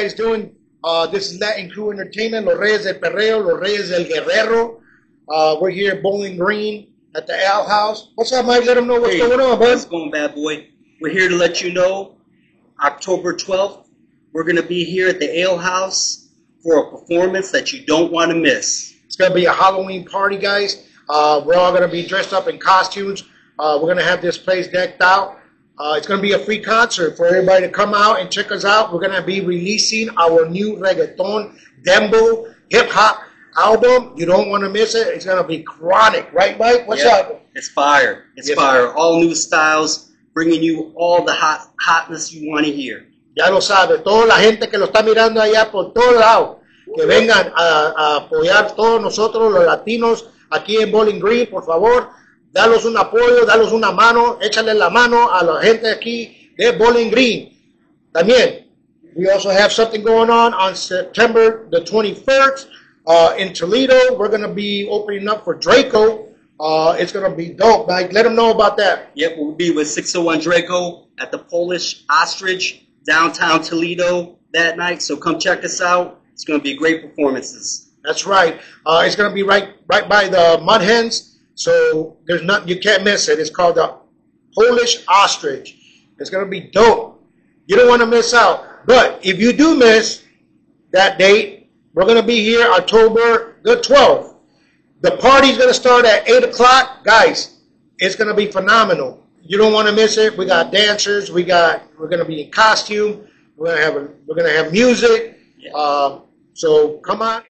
guys doing? Uh, this is Latin Crue Entertainment, Los Reyes del Perreo, Los Reyes del Guerrero. Uh, we're here at Bowling Green at the Ale House. What's up, Mike? Let them know what's Hey, going on, bud. What's going, bad boy? We're here to let you know October 12th, we're going to be here at the Ale House for a performance that you don't want to miss. It's gonna be a Halloween party, guys. Uh, we're all gonna be dressed up in costumes. Uh, we're gonna have this place decked out. Uh, it's gonna be a free concert for everybody to come out and check us out. We're gonna be releasing our new reggaeton dembow hip hop album. You don't want to miss it. It's gonna be chronic, right, Mike? What's Yeah, up? It's fire. It's Yes. fire. All new styles, bringing you all the hot hotness you want to hear. Ya lo sabe, toda la gente que lo está mirando allá por todos lados, que vengan a, a apoyar todos nosotros los latinos aquí en Bowling Green, por favor, dalos un apoyo, dalos una mano, échale la mano a la gente aquí de Bowling Green. También, we also have something going on on September the 21st uh, in Toledo. We're going to be opening up for Draco. Uh, it's going to be dope. Like, let them know about that. Yep, we'll be with 601 Draco at the Polish Ostrich downtown Toledo that night. So come check us out. It's going to be great performances. That's right. Uh, it's gonna be right right by the Mud Hens, so there's nothing you can't miss it. It's called the Polish Ostrich. It's gonna be dope. You don't want to miss out. But if you do miss that date, we're gonna be here October the 12th. The party's gonna start at eight o'clock, guys. It's gonna be phenomenal. You don't want to miss it. We got dancers. We got. We're gonna be in costume. We're gonna have. A, we're gonna have music. Yeah. Um, so come on.